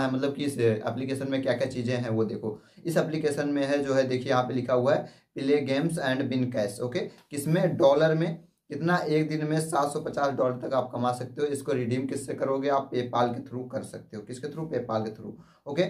है मतलब कि इस एप्लीकेशन में क्या क्या चीज़ें हैं वो देखो। इस एप्लीकेशन में है, जो है, देखिए, यहाँ पे लिखा हुआ है play games and win cash okay किसमें? डॉलर में। कितना? एक दिन में सात सौ पचास डॉलर तक आप कमा सकते हो। इसको रिडीम किससे करोगे? आप पेपाल के थ्रू कर सकते हो। किसके थ्रू पेपाल के थ्रू ओके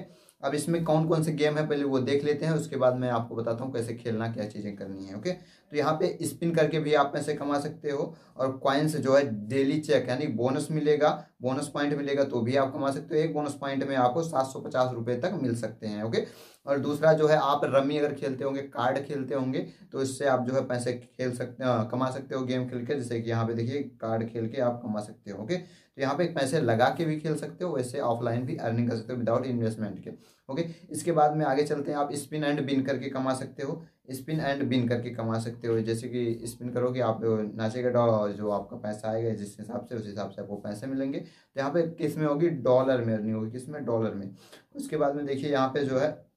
अब इसमें कौन कौन से गेम है, पहले वो देख लेते हैं, उसके बाद मैं आपको बताता हूँ कैसे खेलना, क्या चीज़ें करनी है, ओके? तो यहाँ पे स्पिन करके भी आप पैसे कमा सकते हो, और कॉइन्स जो है डेली चेक यानी बोनस मिलेगा बोनस पॉइंट मिलेगा तो भी आप कमा सकते हो, एक बोनस पॉइंट में आपको सात सौ पचास तक मिल सकते हैं, ओके? और दूसरा जो है, आप रमी अगर खेलते होंगे कार्ड खेलते होंगे तो इससे आप जो है पैसे खेल सकते कमा सकते हो गेम खेल के, जैसे कि यहाँ पे देखिए कार्ड खेल के आप कमा सकते हो, ओके? तो यहाँ पे पैसे लगा के भी खेल सकते हो, वैसे ऑफलाइन भी अर्निंग कर सकते हो विदाउट इन्वेस्टमेंट के। ओके इसके बाद में आगे चलते हैं, आप स्पिन एंड बिन करके कमा सकते हो। स्पिन एंड बिन करके कमा सकते हो। जैसे कि स्पिन करोगे आप नाचेगा डॉ, जो आपका पैसा आएगा, जिस हिसाब से, उस हिसाब से आपको पैसे मिलेंगे। तो यहाँ पे किसमें होगी? डॉलर में अर्निंग होगी। किसमें? डॉलर में। उसके बाद में देखिए, यहाँ पे जो है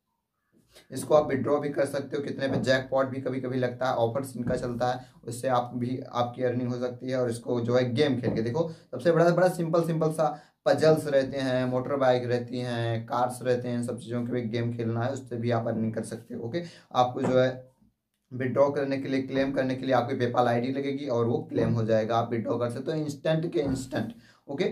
इसको आप विड्रॉ भी कर सकते हो, कितने पे जैकपॉट भी कभी कभी लगता है ऑफर्स इनका चलता है, उससे आप भी, आपकी अर्निंग हो सकती है और इसको जो है गेम खेल के देखो। सबसे बड़ा बड़ा सिंपल सिंपल सा पजल्स रहते हैं मोटर बाइक रहती हैं कार्स रहते हैं सब चीज़ों के भी गेम खेलना है, उससे भी आप अर्निंग कर सकते हो ओके आपको जो है विड्रॉ करने के लिए क्लेम करने के लिए आपकी पेपाल आईडी लगेगी और वो क्लेम हो जाएगा, आप विड्रॉ कर सकते हो इंस्टेंट के इंस्टेंट ओके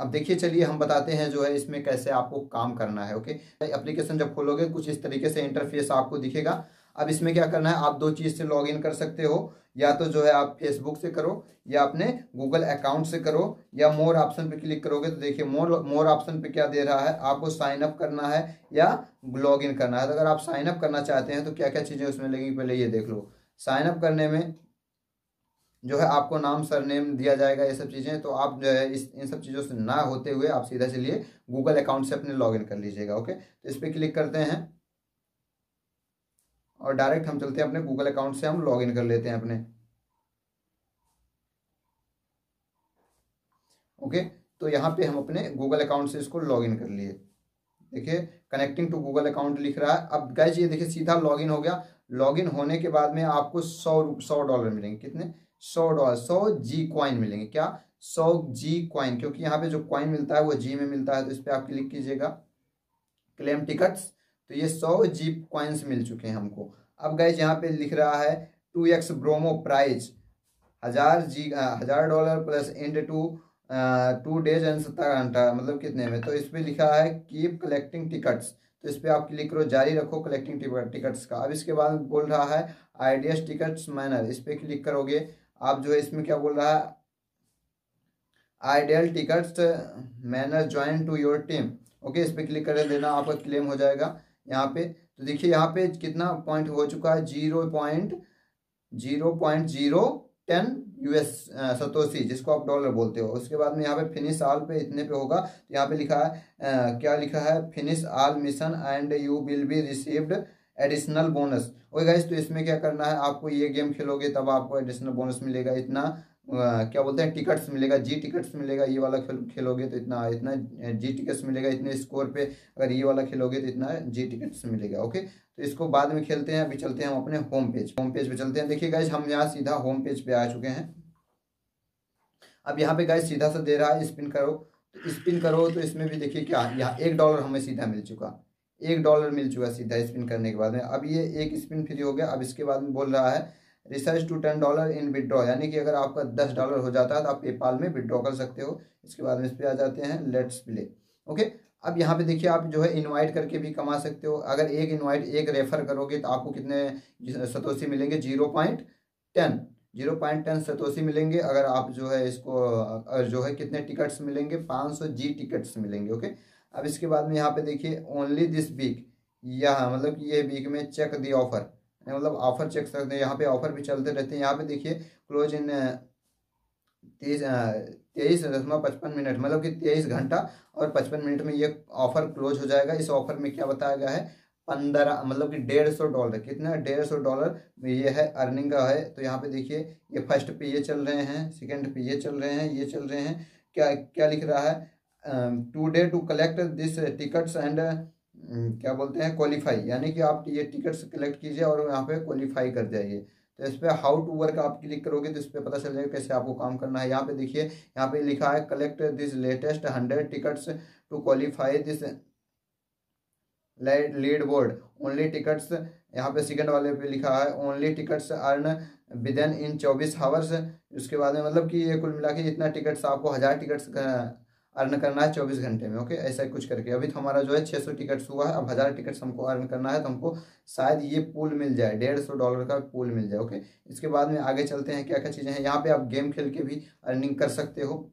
अब देखिए, चलिए हम बताते हैं जो है इसमें कैसे आपको काम करना है, ओके? एप्लीकेशन जब खोलोगे, कुछ इस तरीके से इंटरफेस आपको दिखेगा। अब इसमें क्या करना है, आप दो चीज़ से लॉग कर सकते हो। या तो जो है आप फेसबुक से करो, या अपने गूगल अकाउंट से करो, या मोर ऑप्शन पे क्लिक करोगे तो देखिए मोर मोर ऑप्शन पे क्या दे रहा है, आपको साइन अप करना है या लॉग करना है। तो अगर आप साइन अप करना चाहते हैं तो क्या क्या चीज़ें उसमें लगेंगी, पहले ये देख लो। साइन अप करने में जो है आपको नाम सर नेम दिया जाएगा ये सब चीज़ें तो आप जो है इस, इन सब चीज़ों से ना होते हुए आप सीधा चलिए गूगल अकाउंट से अपने लॉगिन कर लीजिएगा ओके तो इस पर क्लिक करते हैं और डायरेक्ट हम चलते हैं अपने गूगल अकाउंट से हम लॉगिन कर लेते हैं अपने। ओके तो यहाँ पे हम अपने गूगल अकाउंट से इसको लॉगिन कर लिए। देखिए कनेक्टिंग टू गूगल अकाउंट लिख रहा है। अब गैस ये देखिए सीधा लॉगिन हो गया। लॉगिन होने के बाद में आपको सौ सौ डॉलर मिलेंगे। कितने? सौ डॉलर सौ जी क्वाइन मिलेंगे। क्या? सौ जी क्वाइन क्योंकि यहाँ पे जो क्वाइन मिलता है, वो जी में मिलता है तो इस पर आप क्लिक कीजिएगा। क्लेम टिकट्स तो ये सौ जी क्वाइंस मिल चुके हैं हमको। अब गए यहाँ पे लिख रहा है टू एक्स ब्रोमो प्राइज हज़ार जी हज़ार dollar plus and two two days and सत्तर घंटा मतलब कितने में? तो इस पर लिखा है कीप कलेक्टिंग टिकट्स तो इस पर आप क्लिक करो, जारी रखो कलेक्टिंग टिकट्स का। अब इसके बाद बोल रहा है आइडियस टिकट्स मैनर इस पर क्लिक करोगे आप जो है इसमें क्या बोल रहा है? Ideal tickets manner join to your team okay इस पर क्लिक कर देना आपका क्लेम हो जाएगा यहाँ पे। तो देखिए यहाँ पे कितना पॉइंट हो चुका है? Zero point zero point zero ten US satoshi जिसको आप डॉलर बोलते हो। उसके बाद में यहाँ पे फिनिश आल पे इतने पे होगा। तो यहाँ पे लिखा है आ, क्या लिखा है? Finish all mission and you will be received additional bonus okay guys तो इसमें क्या करना है? आपको ये गेम खेलोगे, तब आपको एडिशनल बोनस मिलेगा। इतना क्या बोलते हैं? टिकट्स मिलेगा जी टिकट्स मिलेगा, ये वाला खेल, खेलोगे तो इतना इतना जी टिकट्स मिलेगा, इतने स्कोर पे अगर ये वाला खेलोगे तो इतना जी टिकट्स मिलेगा ओके तो इसको बाद में खेलते हैं, अभी चलते हैं हम अपने होम पेज होम पेज पे चलते हैं। देखिए गाइज़ हम यहाँ सीधा होम पेज पे आ चुके हैं। अब यहाँ पे गाइज़ सीधा सा दे रहा है स्पिन करो। तो स्पिन करो तो इसमें भी देखिए क्या, यहाँ एक डॉलर हमें सीधा मिल चुका। एक डॉलर मिल चुका सीधा स्पिन करने के बाद में। अब ये एक स्पिन फ्री हो गया। अब इसके बाद में बोल रहा है research to ten dollar in withdraw यानी कि अगर आपका दस डॉलर हो जाता है तो आप पेपाल में विड्रॉ कर सकते हो। इसके बाद में इस पर आ जाते हैं लेट्स प्ले ओके अब यहाँ पे देखिए, आप जो है इनवाइट करके भी कमा सकते हो। अगर एक इनवाइट एक रेफर करोगे तो आपको कितने सतोशी मिलेंगे? Zero point ten zero point ten satoshi मिलेंगे। अगर आप जो है इसको जो है कितने टिकट्स मिलेंगे? पाँच सौ जी टिकट्स मिलेंगे। ओके अब इसके बाद में यहाँ पे देखिए ओनली दिस वीक यह मतलब कि ये वीक में चेक दी ऑफ़र मतलब ऑफ़र चेक सकते हैं यहाँ पे ऑफ़र भी चलते रहते हैं। यहाँ पे देखिए क्लोज इन तेईस तेईस दशमलव पचपन मिनट मतलब कि तेईस घंटा और पचपन मिनट में ये ऑफ़र क्लोज हो जाएगा। इस ऑफ़र में क्या बताया गया है? पंद्रह मतलब कि डेढ़ सौ डॉलर कितना? डेढ़ सौ डॉलर ये है अर्निंग का है। तो यहाँ पे देखिए, ये फ़र्स्ट पे ये चल रहे हैं सेकंड पे ये चल रहे हैं, ये चल रहे हैं। क्या क्या लिख रहा है? Today to collect this tickets and क्या बोलते हैं क्वालिफाई यानी कि आप ये टिकट्स कलेक्ट कीजिए और यहाँ पे क्वालिफाई कर जाइए। तो इस पर हाउ टू वर्क आप क्लिक करोगे तो इस पर पता चल जाएगा कैसे आपको काम करना है। यहाँ पे देखिए, यहाँ पे लिखा है collect this latest hundred tickets to qualify this leaderboard only tickets यहाँ पे सेकंड वाले पे लिखा है only tickets earn within चौबीस हावर्स उसके बाद में मतलब कि ये कुल मिला के जितना टिकट्स आपको हज़ार टिकट्स अर्न करना है चौबीस घंटे में, ओके? ऐसा कुछ करके। अभी तो हमारा जो है छः सौ टिकट्स हुआ है, अब हज़ार टिकट्स हमको अर्न करना है तो हमको शायद ये पूल मिल जाए, डेढ़ सौ डॉलर का पूल मिल जाए, ओके? इसके बाद में आगे चलते हैं क्या क्या चीज़ें हैं। यहाँ पे आप गेम खेल के भी अर्निंग कर सकते हो।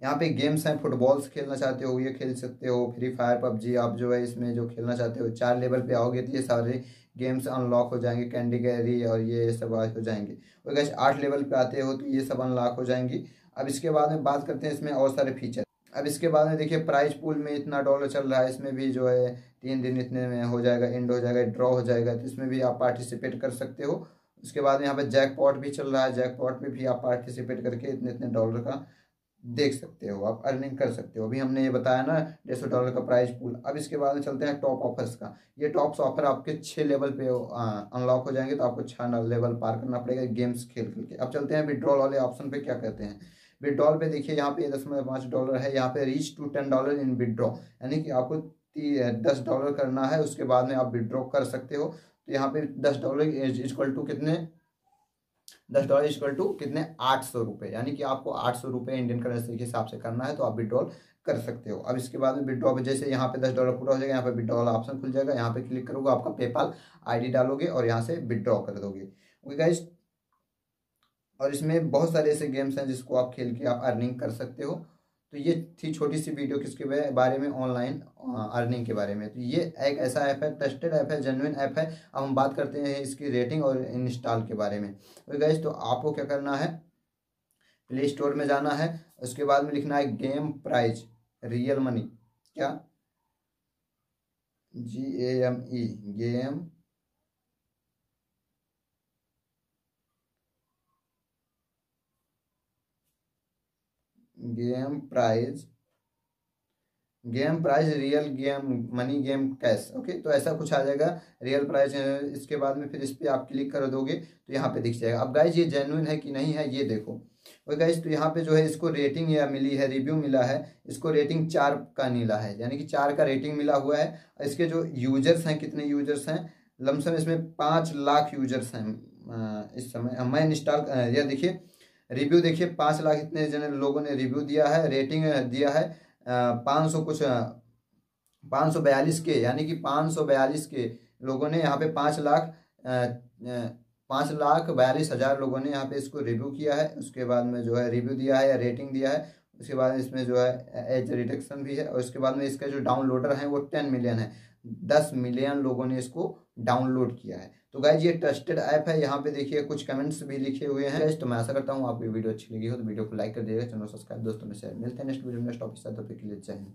यहाँ पे गेम्स हैं, फुटबॉल्स खेलना चाहते हो, ये खेल सकते हो, फ्री फायर, पबजी, आप जो है इसमें जो खेलना चाहते हो, चार लेवल पे आओगे तो ये सारे गेम्स अनलॉक हो जाएँगे, कैंडी कैरी और ये सब हो जाएँगे। और गैस आठ लेवल पे आते हो तो ये सब अनलॉक हो जाएँगी। अब इसके बाद में बात करते हैं इसमें और सारे फीचर अब इसके बाद में देखिए प्राइज पूल में इतना डॉलर चल रहा है, इसमें भी जो है तीन दिन इतने में हो जाएगा एंड हो जाएगा ड्रॉ हो जाएगा तो इसमें भी आप पार्टिसिपेट कर सकते हो। उसके बाद यहाँ पे जैक पॉट भी चल रहा है जैक पॉट में भी आप पार्टिसिपेट करके इतने इतने डॉलर का देख सकते हो, आप अर्निंग कर सकते हो। अभी हमने ये बताया ना, डेढ़ सौ डॉलर का प्राइस पूल अब इसके बाद में चलते हैं टॉप ऑफर्स का। ये टॉप्स ऑफ़र आपके छः लेवल पे अनलॉक हो जाएँगे तो आपको छः लेवल पार करना पड़ेगा गेम्स खेल खेल के। अब चलते हैं विड्रॉल वाले ऑप्शन पे क्या कहते हैं। विड्रॉल पे देखिए, यहाँ पे दशमलव पाँच डॉलर है, यहाँ पे reach to ten dollar in withdraw यानी कि आपको दस डॉलर करना है, उसके बाद में आप विड्रॉ कर सकते हो। तो यहाँ पे दस डॉलर इक्वल टू कितने? दस डॉलर इक्वल टू कितने? आठ सौ रुपये यानी कि आपको आठ सौ रुपये इंडियन करेंसी के हिसाब से करना है तो आप विड्रॉल कर सकते हो। अब इसके बाद में विड्रॉ जैसे यहाँ पे दस डॉलर पूरा हो जाएगा, यहाँ पे विड्रॉ ऑप्शन खुल जाएगा। यहाँ पे क्लिक करोगे, आपका पेपाल आईडी डालोगे और यहाँ से विड्रॉ कर दोगे। ओके गाइज़ और इसमें बहुत सारे ऐसे गेम्स हैं जिसको आप खेल के आप अर्निंग कर सकते हो। तो ये थी छोटी सी वीडियो किसके बारे में ऑनलाइन अर्निंग के बारे में। तो ये एक ऐसा ऐप है ट्रस्टेड ऐप है जेनुइन ऐप है। अब हम बात करते हैं इसकी रेटिंग और इंस्टॉल के बारे में। तो गैस तो आपको क्या करना है? प्ले स्टोर में जाना है। उसके बाद में लिखना है गेम प्राइज रियल मनी क्या? G A M E game game prize game prize, real game, money game, cash, okay? तो ऐसा कुछ आ जाएगा, रियल प्राइज, इसके बाद में फिर इस पर आप क्लिक कर दोगे तो यहाँ पे दिख जाएगा। अब गाइज़ ये जेन्युइन है कि नहीं है, ये देखो। और गाइज़ तो यहाँ पे जो है इसको रेटिंग या मिली है रिव्यू मिला है, इसको रेटिंग चार का नीला है, यानी कि चार का रेटिंग मिला हुआ है। इसके जो यूज़र्स हैं, कितने यूज़र्स हैं? लमसम इसमें पाँच लाख यूज़र्स हैं इस समय, मैं इंस्टॉल यह देखिए रिव्यू देखिए, पाँच लाख इतने जन लोगों ने रिव्यू दिया है, रेटिंग दिया है पाँच सौ कुछ पाँच सौ बयालीस के, यानी कि पाँच सौ बयालीस के लोगों ने यहाँ पे पाँच लाख पाँच लाख बयालीस हज़ार लोगों ने यहाँ पे इसको रिव्यू किया है। उसके बाद में जो है रिव्यू दिया है या रेटिंग दिया है। उसके बाद इसमें जो है एज रिडक्शन भी है और उसके बाद में इसका जो डाउनलोडर है वो टेन मिलियन है। दस मिलियन लोगों ने इसको डाउनलोड किया है। तो गाइज़ ये ट्रस्टेड ऐप है। यहाँ पे देखिए कुछ कमेंट्स भी लिखे हुए हैं। तो मैं ऐसा करता हूँ आपकी वीडियो अच्छी लगी हो तो वीडियो को लाइक कर देगा चैनल सब्सक्राइब दोस्तों में शेयर मिलते हैं नेक्स्ट वीडियो नेक्स्ट टॉपिक साथ। के लिए हिंद।